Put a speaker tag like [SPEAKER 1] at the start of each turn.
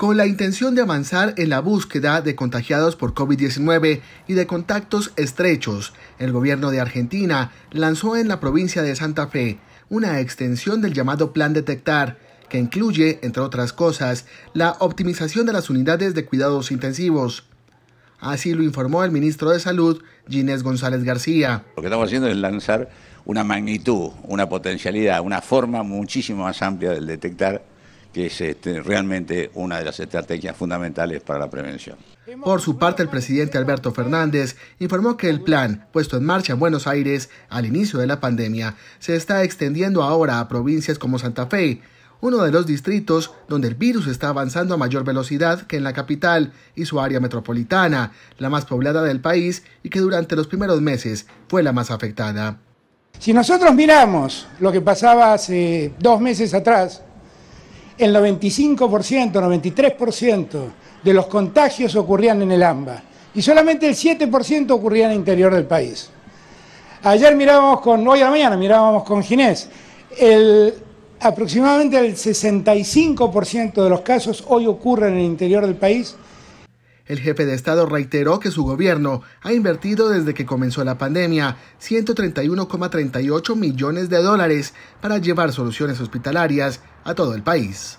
[SPEAKER 1] Con la intención de avanzar en la búsqueda de contagiados por COVID-19 y de contactos estrechos, el gobierno de Argentina lanzó en la provincia de Santa Fe una extensión del llamado Plan Detectar, que incluye, entre otras cosas, la optimización de las unidades de cuidados intensivos. Así lo informó el ministro de Salud, Ginés González García.
[SPEAKER 2] Lo que estamos haciendo es lanzar una magnitud, una potencialidad, una forma muchísimo más amplia del detectar que es este, realmente una de las estrategias fundamentales para la prevención.
[SPEAKER 1] Por su parte, el presidente Alberto Fernández informó que el plan, puesto en marcha en Buenos Aires al inicio de la pandemia, se está extendiendo ahora a provincias como Santa Fe, uno de los distritos donde el virus está avanzando a mayor velocidad que en la capital y su área metropolitana, la más poblada del país y que durante los primeros meses fue la más afectada.
[SPEAKER 3] Si nosotros miramos lo que pasaba hace dos meses atrás, el 95%, 93% de los contagios ocurrían en el AMBA y solamente el 7% ocurría en el interior del país. Ayer mirábamos con, hoy a la mañana mirábamos con Ginés, el, aproximadamente el 65% de los casos hoy ocurren en el interior del país
[SPEAKER 1] el jefe de Estado reiteró que su gobierno ha invertido desde que comenzó la pandemia 131,38 millones de dólares para llevar soluciones hospitalarias a todo el país.